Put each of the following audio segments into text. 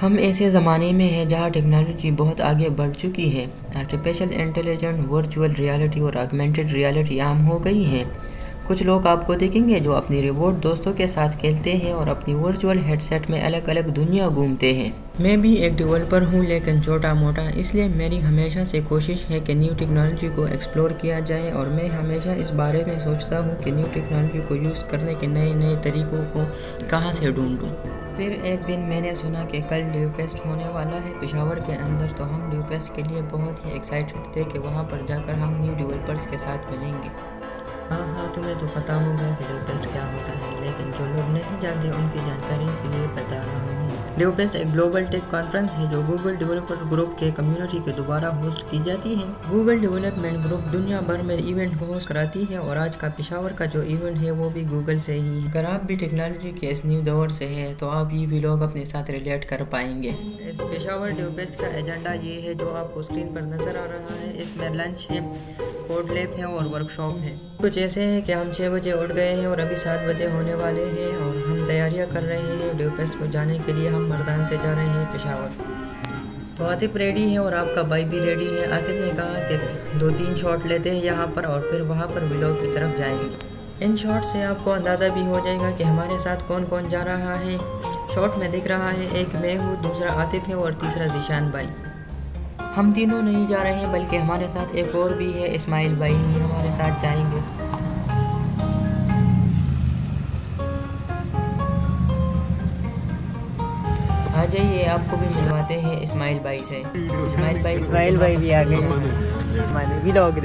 हम ऐसे ज़माने में हैं जहाँ टेक्नोलॉजी बहुत आगे बढ़ चुकी है। आर्टिफिशियल इंटेलिजेंट वर्चुअल रियलिटी और आगमेंटेड रियलिटी आम हो गई हैं। कुछ लोग आपको देखेंगे जो अपनी रिबोट दोस्तों के साथ खेलते हैं और अपनी वर्चुअल हेडसेट में अलग अलग दुनिया घूमते हैं। मैं भी एक डेवलपर हूँ, लेकिन छोटा मोटा इसलिए मेरी हमेशा से कोशिश है कि न्यू टेक्नोलॉजी को एक्सप्लोर किया जाए और मैं हमेशा इस बारे में सोचता हूँ कि न्यू टेक्नोलॉजी को यूज़ करने के नए नए तरीक़ों को कहाँ से ढूंढूँ। फिर एक दिन मैंने सुना कि कल ड्यू फेस्ट होने वाला है। पेशावर के अंदर तो हम ड्यू फेस्ट के लिए बहुत ही एक्साइटेड थे कि वहाँ पर जाकर हम न्यू डेवलपर्स के साथ मिलेंगे। हाँ हाँ तुम्हें तो पता होगा कि ड्यू फेस्ट क्या होता है, लेकिन जो लोग नहीं जानते उनकी जानकारी के लिए बता रहा ड्यूपेस्ट एक ग्लोबल टेक कॉन्फ्रेंस है जो गूगल डेवलपर ग्रुप के कम्युनिटी के द्वारा होस्ट की जाती है। गूगल डेवलपमेंट ग्रुप दुनिया भर में इवेंट को होस्ट कराती है और आज का पिशावर का जो इवेंट है वो भी गूगल से ही है। अगर आप भी टेक्नोलॉजी के इस न्यू दौर से है तो आप ये भी लोग अपने साथ रिलेट कर पाएँगे। इस पिशावर ड्यूपेस्ट का एजेंडा ये है जो आपको स्क्रीन पर नज़र आ रहा है। इसमें लंच है कोड लैब है और वर्कशॉप है। कुछ ऐसे है कि हम छः बजे उठ गए हैं और अभी सात बजे होने वाले हैं और तैयारियाँ कर रहे हैं ड्यूपेस को जाने के लिए हम मरदान से जा रहे हैं, पेशावर। तो आतिफ रेडी है और आपका भाई भी रेडी है। आतिफ ने कहा कि दो तीन शॉट लेते हैं यहाँ पर और फिर वहाँ पर विलोक की तरफ़ जाएँगे। इन शॉट से आपको अंदाज़ा भी हो जाएगा कि हमारे साथ कौन कौन जा रहा है। शॉट में दिख रहा है एक मैं हूँ, दूसरा आतिफ है और तीसरा जीशान भाई। हम तीनों नहीं जा रहे हैं, बल्कि हमारे साथ एक और भी है, इस्माइल भाई भी हमारे साथ जाएँगे। आपको भी मिलवाते हैं इस्माइल भाई से। इस्माइल भाई इस्माइल भाई भी आ गए माने भी लोग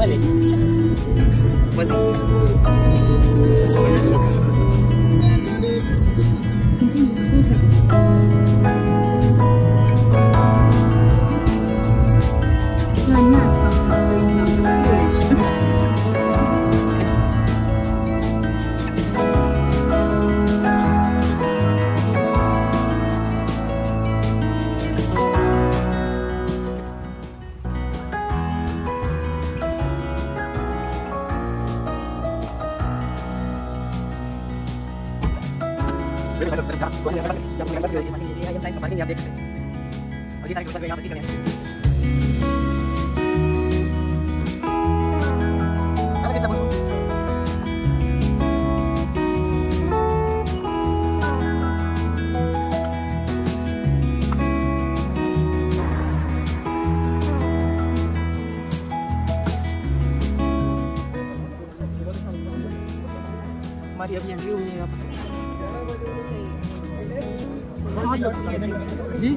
Olha aí. Mas. हमारी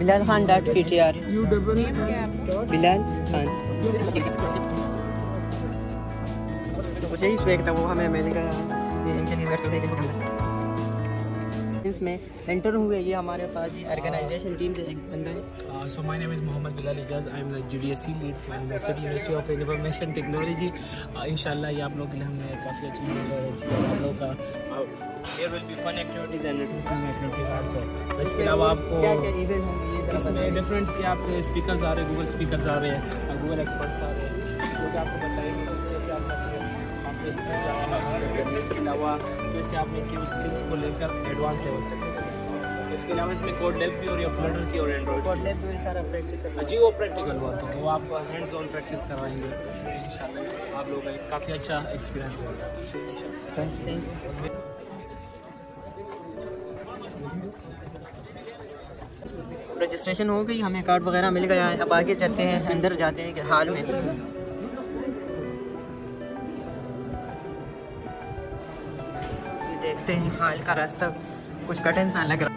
Bilal Khan dot P T R Bilal Khan मुझे ही स्वेग था वो हमें के में एंटर हुए ये हमारे पास ये ऑर्गेनाइजेशन टीम से एक बंदा है Mohammad Bilal Ijaz. I am the GDSC lead from the City University of Information Technology. Uh, इंशाल्लाह ये आप लोगों के लिए हमने काफ़ी अच्छी है। आप लोगों का there will be fun activities and activities also इसके अलावा आपको क्या क्या इवेंट होंगे इसमें डिफरेंट के आपके स्पीकर्स आ रहे हैं? गूगल स्पीकर्स आ रहे हैं गूगल एक्सपर्ट्स आ रहे हैं। जो कि आपको बताएँगे कैसे आप इसके अलावा कैसे आपने कि स्किल्स को लेकर एडवांस लेवल तक है। इसके अलावा इसमें कोड डेव की और या फ्लटर की और एंड्रॉइड कोड सारा प्रैक्टिकल जी वो प्रैक्टिकल हुआ तो वो आपको हैंड्स ऑन प्रैक्टिस करवाएँगे। इंशाल्लाह आप लोगों का काफ़ी अच्छा एक्सपीरियंस रहेगा थैंक यू रजिस्ट्रेशन हो गई, हमें कार्ड वगैरह मिल गया है। अब आगे चलते हैं, अंदर जाते हैं हाल में। ये देखते हैं हाल का रास्ता। कुछ कठिन सा लग रहा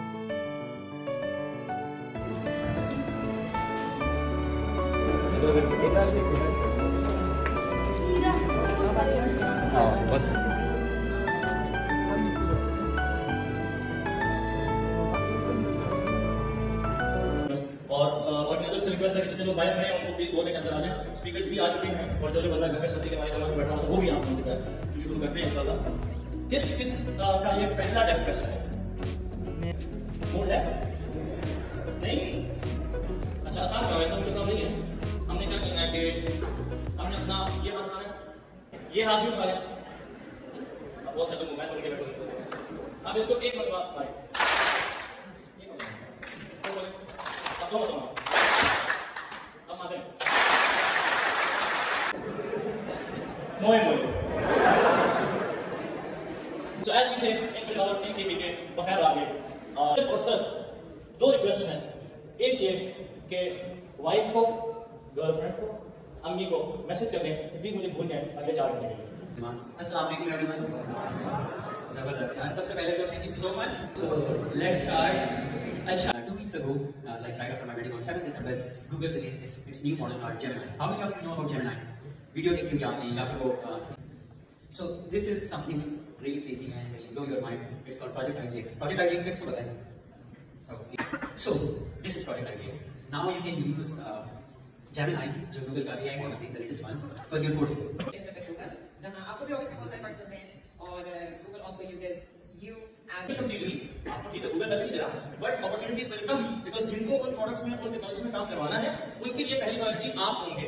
बस बाहर खड़े हैं उनको प्लीज़ बोलने के अंदर आ जाए। स्पीकर्स भी आ चुके हैं और जो जो बंदा घर में सर्दी के बारे में बैठा हुआ था वो भी आप चुका है तो शुरू करते हैं इंशाल्लाह। किस किस का ये पहला डेफ फेस्ट है? मूड है? नहीं? अच्छा आसान काम है तो काम नहीं है। हमने क्या करना है कि हमने अपना ये हाथ उठाना ये हाथ भी उठा लें। अब बहुत से लोग मोबाइल खोल के बैठे अब इसको एक तो बोले, अब दो मरतबा मारें। अब माते हैं। मोए मोए as we say, in Peshawar, तीन के पीके बखैर आ गए और सिर्फ़ दो रिक्वेस्ट हैं एक ये कि वाइफ को गर्लफ्रेंड को अम्मी को मैसेज कर दें कि प्लीज़ मुझे भूल जाएँ अगले चार घंटे के लिए वालेकुम एवरीवन ज़बरदस्त यार सबसे पहले तो thank you so much let's start अच्छा two weeks ago uh, like right after my wedding on 7th December Google released its, its new model called Gemini how many of you know about Gemini video देखी होगी आपने या फिर so this is something really crazy man blow your mind it's called project ideas project ideas में बताएँ। Okay so this is project ideas now you can use Gemini जो Google का AI model है the latest one for your coding जैसे Google जहाँ आपको भी obviously बहुत सारे पार्ट्स होते हैं और गूगल आल्सो यूजेस यू जिनको उन प्रोडक्ट्स में उन टेक्नोलॉजी में काम करवाना है उनके लिए पहली बार भी आप होंगे।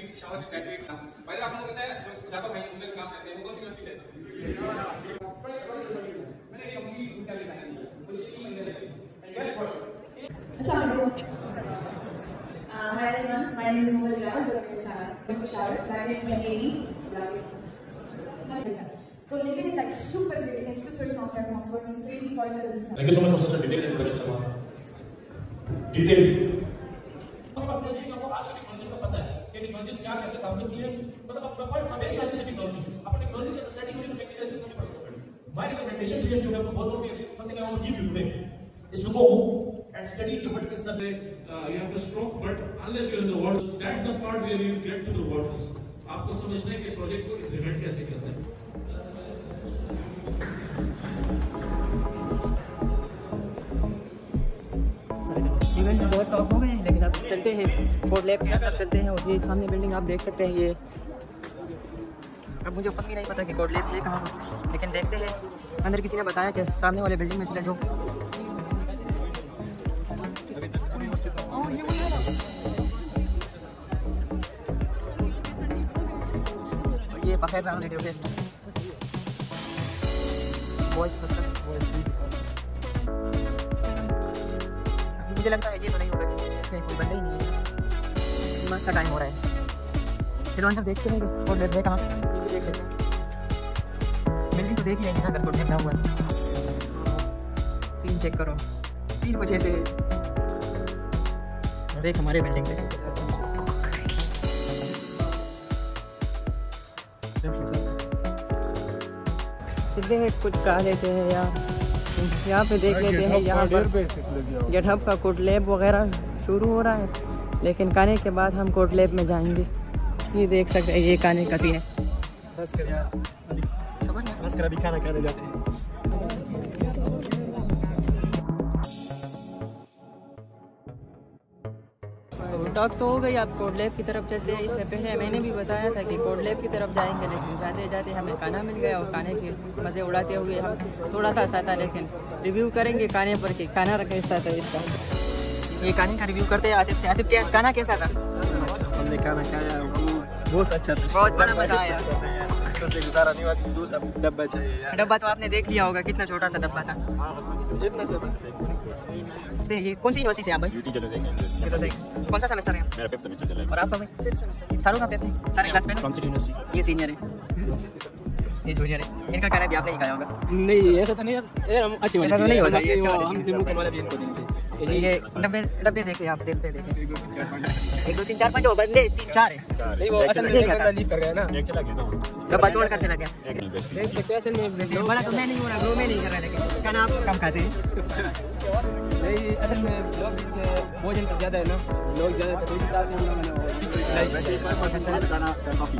शावर में ग्रेजुएट हूँ पहले आप लोगों को पता है जो भाई उनके काम करते हैं वो कौन सी यूनिवर्सिटी है मैंने ये उनकी उनका लिखा है मुझे ये engineering yes for. Uh, hi everyone, my name is Mohal Jawad, so I'm Sarah. I'm from Shower, back in 2018, Brazil. So LinkedIn is like super basic and super strong platform for. It's crazy for the business. Thank you so much for such a detailed introduction technology technology technology क्या कैसे काम करती है? मतलब अब couple हमें सारी से टेक्नोलॉजी अपन टेक्नोलॉजी से स्टडी करेंगे तो टेक्निकल से सकते माय रिकमेंडेशन टू यू आपको बहुत रहा something I want to give you today is to go and study the what is the uh, you have stroke but unless you're in the water, that's the part where you get to the waters. आपको समझना है कि project को implement कैसे करना है? चलते हैं कोड लैब के अंदर चलते हैं और ये सामने बिल्डिंग आप देख सकते हैं, ये। अब मुझे फक भी नहीं पता कि कोड लैब ये कहाँ है लेकिन देखते हैं, अंदर किसी ने बताया कि सामने वाले बिल्डिंग में चले और ये बखैर राम रेडियो फेस्ट मुझे लगता है ये तो नहीं होगा। इसमें कोई बंदा ही। नहीं है मस्त टाइम हो रहा है। चलो अंदर देखते हैं और लेट है कहाँ? देख लेते हैं बिल्डिंग तो देख ही लेंगे ना अगर देखना हुआ। सीन चेक करो। सीन कुछ ऐसे। है देख हमारे बिल्डिंग पे। चलते हैं कुछ कहा लेते हैं यार। यहाँ पे देख लेते हैं यहाँ पर गेटहब का कोड लैब वगैरह। शुरू हो रहा है लेकिन खाने के बाद हम कोड लैब में जाएँगे। ये देख सकते हैं ये खाने का सीन है। बस कर यार बस कर अभी खाना खाने जाते हैं। टॉक तो हो गई आप कोड लैब की तरफ़ चलते हैं इससे पहले मैंने भी बताया था कि कोड लैब की तरफ़ जाएँगे लेकिन जाते जाते हमें खाना मिल गया और खाने के मज़े उड़ाते हुए हम थोड़ा सा था लेकिन रिव्यू करेंगे खाने पर कि खाना कैसा था इसका। ये खाने का रिव्यू करते हैं आतिफ से। आतिफ क्या खाना कैसा था? हमने खाना खाया बहुत अच्छा था। बहुत बड़ा मज़ा आया। से गुजारा नहीं हुआ दूसरा डब्बा चाहिए डब्बा तो आपने देख लिया होगा कितना छोटा सा डब्बा था। इतना सा तो ये कौन सी यूनिवर्सिटी से आप भाई? चलो जाएँगे। कौन सा सेमेस्टर है? मेरा फिफ्थ सेमेस्टर चल रहा और आपका भाई? सारों का फिफ्थ सारे क्लास में कौन सी यूनिवर्सिटी ये सीनियर है। ये जूनियर है। इनका कहना भी आपने ही खाया होगा। नहीं ऐसा तो नहीं हम अच्छी ऐसा तो नहीं होता, ये हम जम्मू के वाले भी इनको देंगे तो ये डब्बे डब्बे देखे आप डब्बे देखे। एक दो तीन चार पाँच। हो बंदे तीन चार है। नहीं वो असल में एक एक बंदा लीव कर गया ना। एक चला गया था। डब्बा छोड़ कर चला गया। नहीं देख सकते हैं असल में बड़ा तो मैं नहीं हो रहा में नहीं कर रहा लेकिन खाना आप कम खाते हैं नहीं असल में लोग भोजन तो ज़्यादा है ना। लोग ज़्यादा तो उस हिसाब से हम लोगों ने खाना कॉफ़ी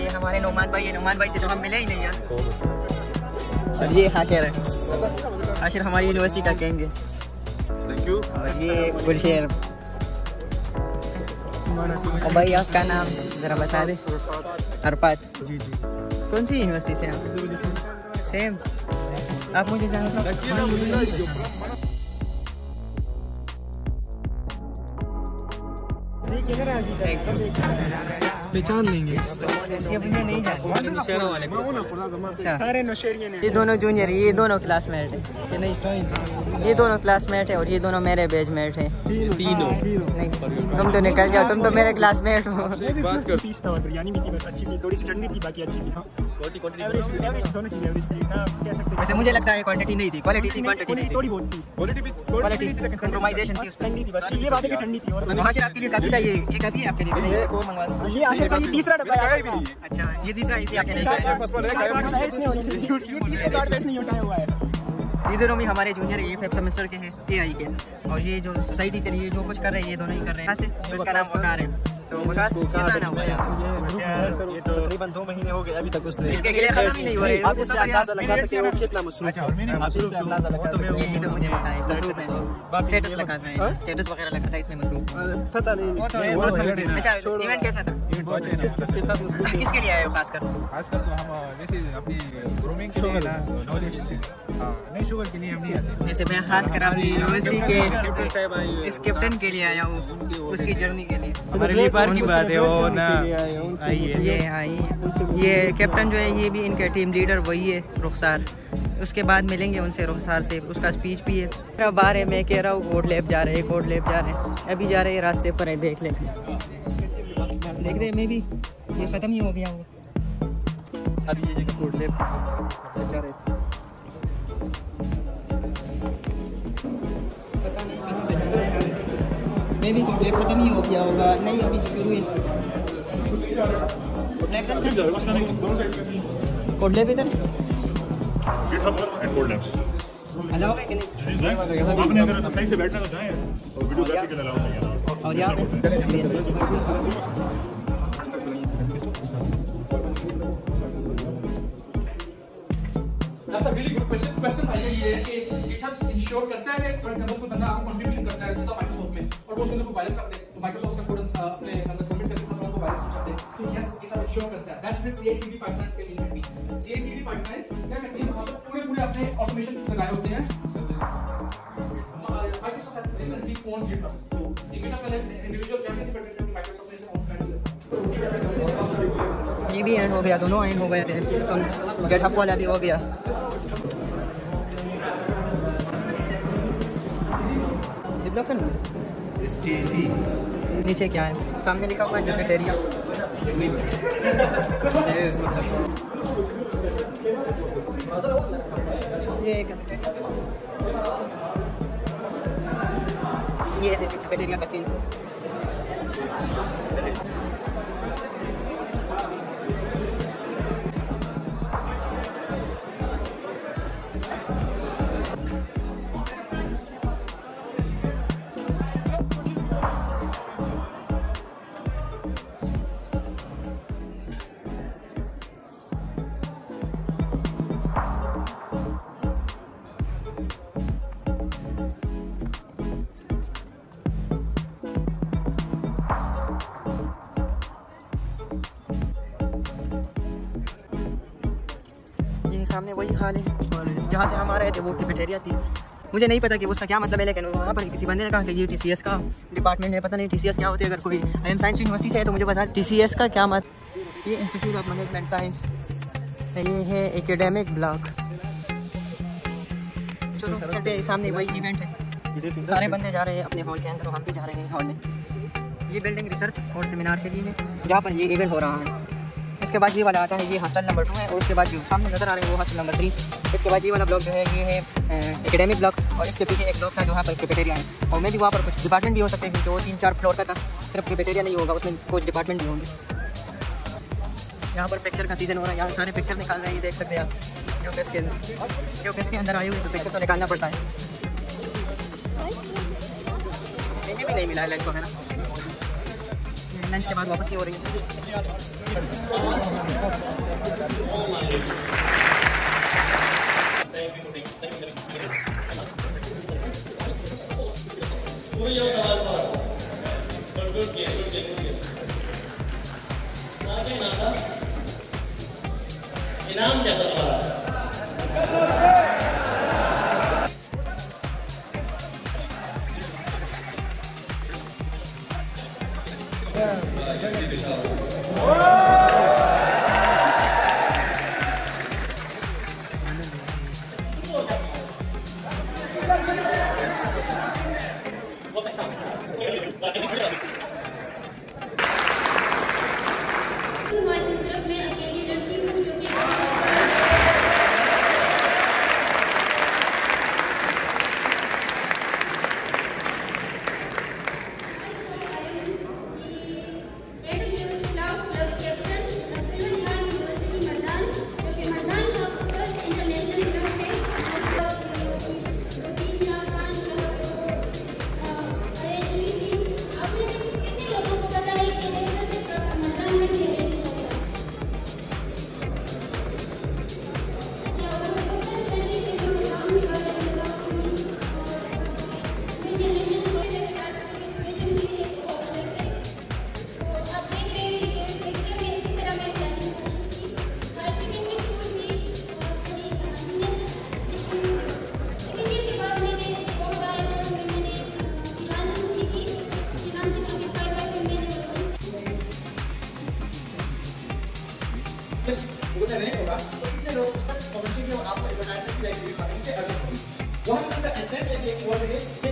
ये हमारे नुमान भाई है। नोमान भाई से तो हम मिले ही नहीं यार। और ये हाशिर है हाशिर हमारी यूनिवर्सिटी का कहेंगे? थैंक यू और ये गुलशेर और भाई आपका नाम ज़रा बता दे अरपात जी जी कौन सी यूनिवर्सिटी से आप सेम आप मुझे जानते पहचान लेंगे। ये नहीं जानते अच्छा। सारे नौशेरियन ये दोनों जूनियर ये दोनों क्लासमेट है। ये नहीं। ये दोनों क्लासमेट है और ये दोनों मेरे बैचमेट है। तीनों। नहीं तुम तो निकल जाओ तुम तो मेरे क्लासमेट हो। अच्छी अच्छी सकते। वैसे मुझे लगता है क्वांटिटी नहीं थी क्वालिटी थी क्वांटिटी नहीं थी। थोड़ी बहुत थी। क्वालिटी कंप्रोमाइजेशन थी उसमें। ठंडी थी बस ये बात है कि ठंडी थी और आपके लिए काफ़ी था ये ये काफ़ी है आपके लिए ये को मंगवा दो। ये आखिर का ये तीसरा डब्बा है अच्छा ये तीसरा इसी आपने नहीं ये तीसरे कार्ड बेस नहीं उठाया हुआ है ये दोनों भी हमारे जूनियर ये फिफ्थ सेमेस्टर के हैं ए आई के और ये जो सोसाइटी के लिए जो कुछ कर रहे हैं ये दोनों ही कर रहे हैं तो इसका नाम वकार है तो वकार कैसा नाम हुआ यार ये तो तकरीबन दो महीने हो गए अभी तक उसने इसके गिले खत्म ही नहीं हो रहे आप इससे अंदाज़ा लगा सकते हो कितना मसरूफ है आप इससे अंदाज़ा लगा सकते ये ये तो मुझे पता है मसरूफ है स्टेटस लगाता है स्टेटस वगैरह लगाता है इसमें मसरूफ पता नहीं अच्छा इवेंट कैसा था किसके साथ किसके लिए आए हो खासकर? आजकल तो हम वैसे अपनी ग्रूमिंग के लिए नॉलेज से। हाँ नहीं शुगर के लिए हम नहीं आते। जैसे मैं खासकर अपनी यूनिवर्सिटी के कैप्टन साहब आए इस कैप्टन के लिए आया हूँ। उसकी जर्नी के लिए। हमारे लिए बार की बात है वो ना आई है। ये आई ये। कैप्टन जो है ये भी इनके टीम लीडर वही है रुखसार। उसके बाद मिलेंगे उनसे रुखसार से। उसका स्पीच भी है। बार है मैं कह रहा हूँ कोड लेप जा रहे हैं कोड लेप जा रहे हैं। अभी जा रहे हैं रास्ते पर है देख ले देख रहे मैं भी ये ख़त्म ही हो गया वो अभी ये जगह कोड लेप जा रहे पता नहीं कहाँ पे जा रहे हैं। मैं भी कोड लेप ख़त्म ही हो गया होगा। नहीं अभी शुरू है कोड लेप इधर। आपने अगर सही से बैठना तो जाएँ। और वीडियो ग्राफी के अलाउ नहीं है और यहाँ पे That's a really good question. Question final ये है कि GitHub इंश्योर करता है कि फॉर एग्जांपल कोई बंदा आपको कंट्रीब्यूशन करता है जिसका माइक्रोसॉफ्ट में और वो उसको वायरस कर दे तो माइक्रोसॉफ्ट का कोड अपने अंदर सबमिट करके सबको वायरस कर दे तो यस इंश्योर करता है। दैट्स द CI/CD पाइपलाइंस के लिए भी CI/CD पाइपलाइंस क्या करती है मतलब पूरे पूरे अपने ऑटोमेशन लगाए होते हैं। Microsoft has recently own GitHub तो ये GitHब इंडिविजुअल जाके डिफरेंट डिफरेंट माइक्रोसॉफ्ट ने ओन कर लिया ये भी एंड हो गया दोनों एंड हो गए थे। तो गेटअप वाला भी हो गया। इंट्रोडक्शन नीचे क्या है? सामने लिखा हुआ है कैफेटेरिया ये cafeteria। ये है कैफेटेरिया का सामने वही हाल है। और जहाँ से हम आ रहे थे, वो कैफेटेरिया थी। मुझे नहीं पता कि उसका क्या मतलब है, लेकिन वहाँ पर किसी बंदे ने कहा कि ये टी का डिपार्टमेंट है। पता नहीं TCS क्या होती है, अगर कोई आई एम साइंस यूनिवर्सिटी से है तो मुझे पता टी का क्या मत ये इंस्टीट्यूट ऑफ़ मैनेजमेंट साइंस ये है एकेडमिक ब्लॉक चलो, चलते हैं, सामने वही इवेंट है। सारे बंदे जा रहे हैं अपने हॉल के अंदर हम भी जा रहे हैं हॉल में। ये बिल्डिंग रिसर्च और सेमिनार के लिए है, जहाँ पर ये इवेंट हो रहा है। इसके बाद ये वाला आता है, ये हॉस्टल नंबर टू है और उसके बाद जो सामने नज़र आ रहे हैं वो हॉस्टल नंबर थ्री इसके बाद ये वाला ब्लॉक जो है, ये है एकेडमिक ब्लॉक और इसके पीछे एक ब्लॉक था जो वहाँ पर कैफेटेरिया है। और मे भी वहाँ पर कुछ डिपार्टमेंट भी हो सकते हैं वो तीन चार फ्लोर का था, सिर्फ़ कैफेटेरिया नहीं होगा, उसमें कुछ डिपार्टमेंट भी होंगे। यहाँ पर पिक्चर का सीज़न हो रहा है, यहाँ सारे पिक्चर निकाल रहे हैं, ये देख सकते हैं आप, जो फेस के अंदर, जो फेस के अंदर आए हुए तो पिक्चर तो निकालना पड़ता है। नहीं मिला है लंच वगैरह लंच के बाद वापस ही हो रही है। इनाम क्या था तुम्हारा? सिर्फ़ 188 what it is.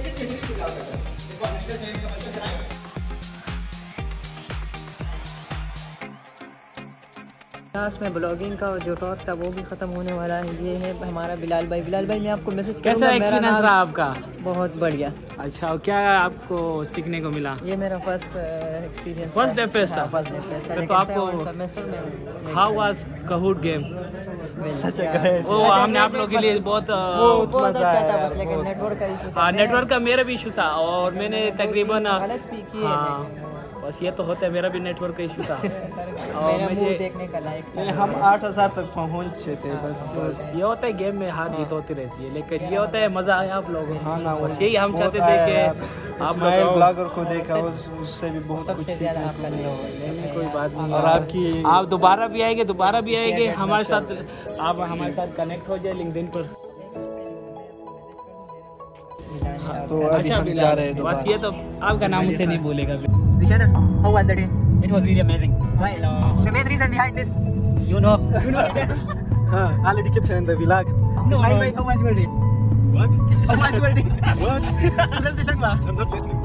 लास्ट में ब्लॉगिंग का जो टॉक था वो भी ख़त्म होने वाला है। ये है हमारा बिलाल भाई। बिलाल भाई मैं आपको मैसेज कैसा एक्सपीरियंस रहा आपका? बहुत बढ़िया। अच्छा और क्या आपको सीखने को मिला? ये मेरा first experience first day fest था? फ़र्स्ट डे फेस्ट था। तो आपको सेमेस्टर में हाउ वाज कहूट गेम सच है वो हमने आप लोगों के लिए बहुत बहुत अच्छा था बस लेकिन नेटवर्क का इशू था। हाँ नेटवर्क का मेरा भी इशू था और मैंने तकरीबन हाँ। बस ये तो होता है मेरा भी नेटवर्क का इशू था और मुझे देखने का लायक हम आठ हज़ार तक पहुँचे थे बस बस। ये होता है गेम में हार जीत होती रहती है लेकिन ये होता है मज़ा आया आप लोगों को। हाँ ना बस यही हम चाहते थे कि आप ब्लॉगर को देखा उससे भी बहुत कुछ कोई बात नहीं। और आपकी आप दोबारा भी आएँगे दोबारा भी आएँगे हमारे साथ आप हमारे साथ कनेक्ट हो जाए लिंक्डइन पर। तो अच्छा जा रहे हैं बस ये तो आपका नाम उसे नहीं बोलेगा Vishana, how was the day? It was very amazing Why? The main reason behind this. You know Huh, already captured in the vlog. No, Ismail bhai, how was your day? What? How was your day? What? Just listen ba? I'm not listening.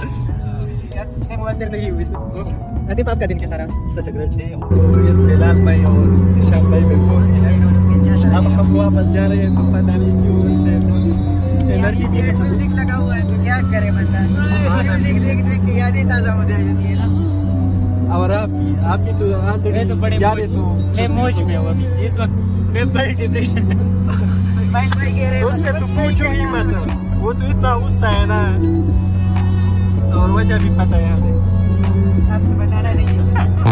यार, मैं मुबशर नहीं हूँ इसमें। अतीफ आपका दिन कैसा रहा? Such a great day. तो इस बिलाल भाई और शाम भाई पे फोन हम हम वापस जा रहे हैं तो पता नहीं क्यों उससे Energy है म्यूज़िक लगा हुआ है तो क्या करे बंदा? म्यूज़िक देख देख के यादें ताज़ा हो जाती है ना। और आप आपकी तो आप मैं तो बड़े यादें तो मैं मौज में हूँ अभी इस वक्त मैं बड़ी डिप्रेशन में हूँ। भाई कह रहे हैं, उससे तो पूछो ही मत वो तो इतना गुस्सा है ना और वजह भी पता है आपको बताना नहीं है।